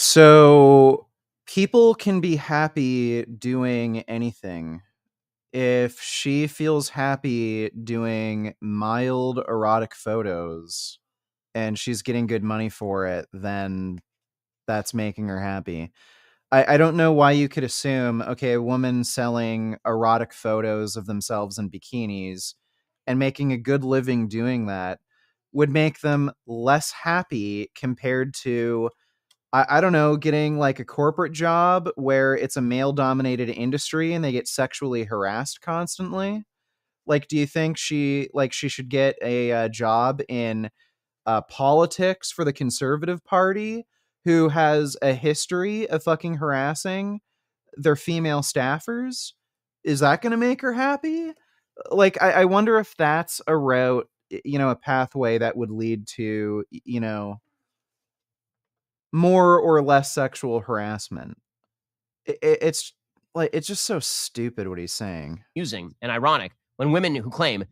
So people can be happy doing anything. If she feels happy doing mild erotic photos and she's getting good money for it, then that's making her happy. I, I don't know why you could assume, okay, a woman selling erotic photos of themselves in bikinis and making a good living doing that would make them less happy compared to I, I don't know, getting like a corporate job where it's a male dominated industry and they get sexually harassed constantly. Like, do you think she like she should get a uh, job in uh, politics for the Conservative Party, who has a history of fucking harassing their female staffers? Is that going to make her happy? Like, I, I wonder if that's a route, you know, a pathway that would lead to, you know, more or less sexual harassment. It, it, it's like it's just so stupid what he's saying. Using and ironic when women who claim